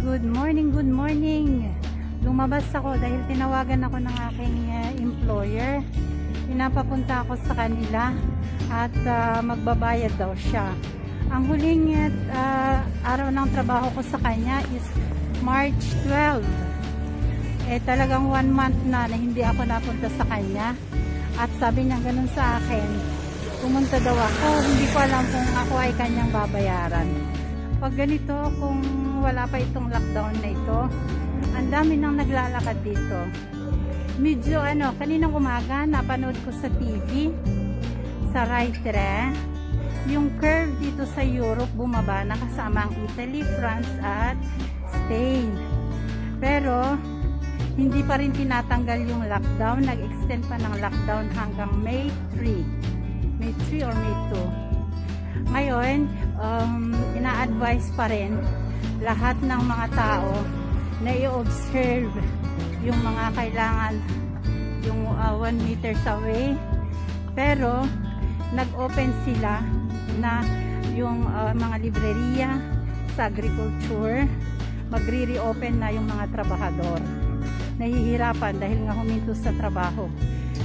Good morning, good morning. Lumabas ako dahil tinawagan ako ng aking uh, employer. Pinapapunta ako sa kanila at uh, magbabayad daw siya. Ang huling uh, araw ng trabaho ko sa kanya is March 12. Eh talagang one month na na hindi ako napunta sa kanya. At sabi niya ganun sa akin, pumunta daw ako, hindi ko alam kung ako ay kanyang babayaran. Pag ganito, kung wala pa itong lockdown na ito, ang dami nang naglalakad dito. Medyo ano, kaninang umaga, napanood ko sa TV, sa Raitre, yung curve dito sa Europe bumaba na kasama ang Italy, France at Spain. Pero, hindi pa rin tinatanggal yung lockdown. Nag-extend pa ng lockdown hanggang May 3. May 3 or May 2. Ngayon, um, ina-advise pa rin lahat ng mga tao na i-observe yung mga kailangan yung 1 uh, meters away pero nag-open sila na yung uh, mga libreriya sa agriculture. Magre-reopen na yung mga trabahador. Nahihirapan dahil nga huminto sa trabaho.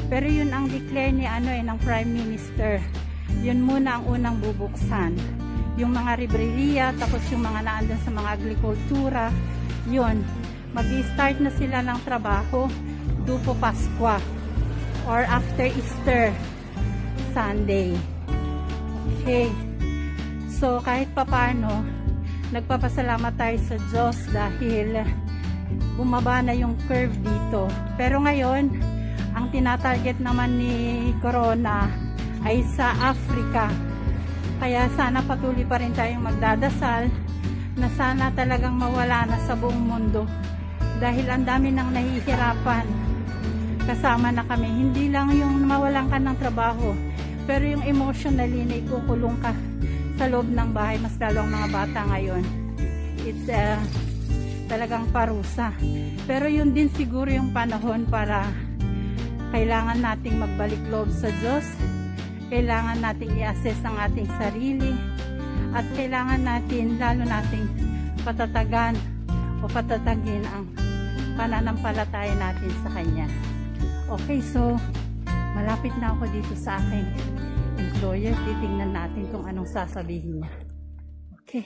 Pero yun ang declare ni ano eh ng Prime Minister. Yun muna ang unang bubuksan yung mga libreriya tapos yung mga naandan sa mga agrikultura yun. Mag-start na sila ng trabaho dupo Paskwa or after Easter Sunday. Okay. So kahit papano nagpapasalamat tayo sa Diyos dahil bumaba na yung curve dito. Pero ngayon ang tinatarget naman ni Corona ay sa Africa kaya sana patuloy pa rin tayong magdadasal na sana talagang mawala na sa buong mundo. Dahil ang dami nang nahihirapan. Kasama na kami. Hindi lang yung mawalan ka ng trabaho pero yung emotionally na ikukulong ka sa loob ng bahay mas lalo ang mga bata ngayon. It's uh, talagang parusa. Pero yun din siguro yung panahon para kailangan nating magbalik loob sa Diyos kailangan nating i-assess ang ating sarili at kailangan natin lalo nating patatagan o patatagin ang pananampalataya natin sa Kanya. Okay, so malapit na ako dito sa aking employer. Titingnan natin kung anong sasabihin niya. Okay.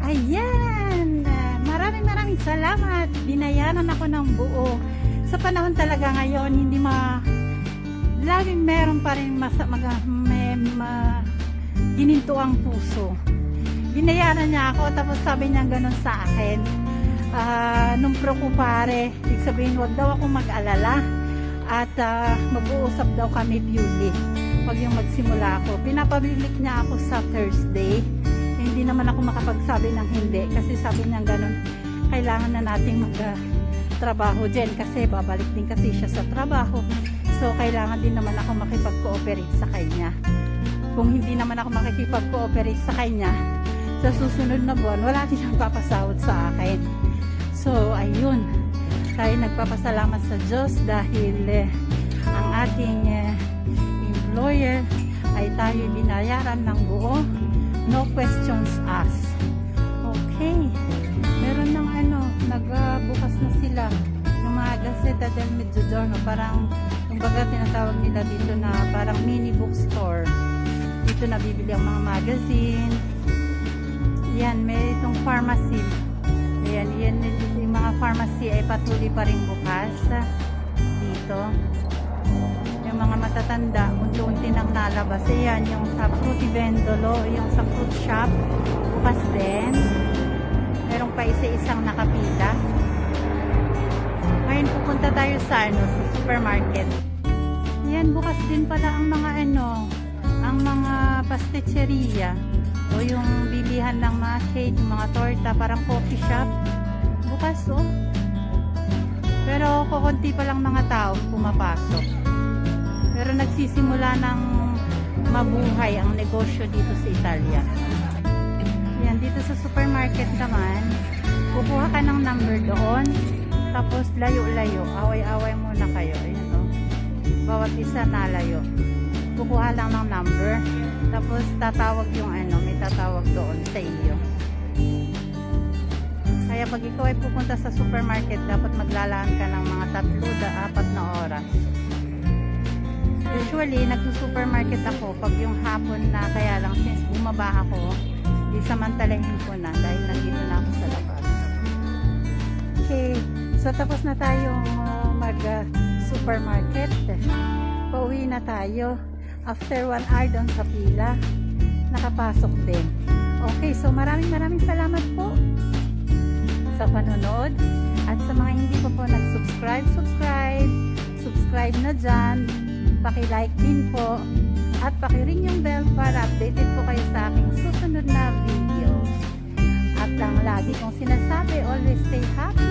Ayan! Maraming maraming salamat. Binayaran ako ng buo. Sa panahon talaga ngayon, hindi ma... Laging meron pa rin mas, mag, may, ma, gininto ang puso. Binayaran niya ako, tapos sabi niya ganun sa akin uh, nung preocupare, ibig sabihin wag daw ako mag-alala at uh, mag-uusap daw kami purely pag yung magsimula ako. Pinapabilik niya ako sa Thursday. Hindi naman ako makapagsabi ng hindi kasi sabi niya ganun, kailangan na nating mag-trabaho dyan kasi babalik din kasi siya sa trabaho. So, kailangan din naman ako makipag-cooperate sa kanya. Kung hindi naman ako makikipag-cooperate sa kanya, sa susunod na buwan, wala din ang papasahod sa akin. So, ayun. Tayo nagpapasalamat sa Diyos dahil eh, ang ating eh, employer ay tayo binayaran ng buo. No questions asked. Okay. Meron ng ano, nagbukas na sila ng mga Gazeta del Mezzogiorno. Parang, kumbaga tinatawag nila dito na parang mini bookstore. Dito nabibili ang mga magazine. Yan, may itong pharmacy Ayan, yan yung mga pharmacy ay patuloy pa rin bukas dito. Yung mga matatanda, unti-unti nang nalabas. Ayan, yung sa fruity vendolo, yung sa fruit shop, bukas din. Meron pa isa-isang nakapila. Ngayon pupunta tayo sa ano, sa supermarket. Ayan, bukas din pala ang mga ano, ang mga pasticceria o yung bilihan ng mga cake, mga torta, parang coffee shop. Bukas oh. Pero kukunti pa lang mga tao pumapasok. Pero nagsisimula ng mabuhay ang negosyo dito sa Italia. Yan, dito sa supermarket naman, kukuha ka ng number doon, tapos layo-layo, away-away muna kayo. Ayan oh. Bawat isa nalayo. Kukuha lang ng number, tapos tatawag yung ano, may tatawag doon sa iyo. Kaya pag ikaw ay pupunta sa supermarket, dapat maglalaan ka ng mga tatlo da apat na oras. Usually, nagsusupermarket ako pag yung hapon na kaya lang since bumaba ako, di samantalahin ko na dahil nandito na ako sa labas. Okay, so tapos na tayong uh, mag uh, supermarket. Pauwi na tayo. After one hour doon sa pila, nakapasok din. Okay, so maraming maraming salamat po sa panonood. At sa mga hindi pa po nag-subscribe, subscribe. Subscribe na dyan. Paki-like din po. At paki-ring yung bell para updated po kayo sa aking susunod na videos. At ang lagi kong sinasabi, always stay happy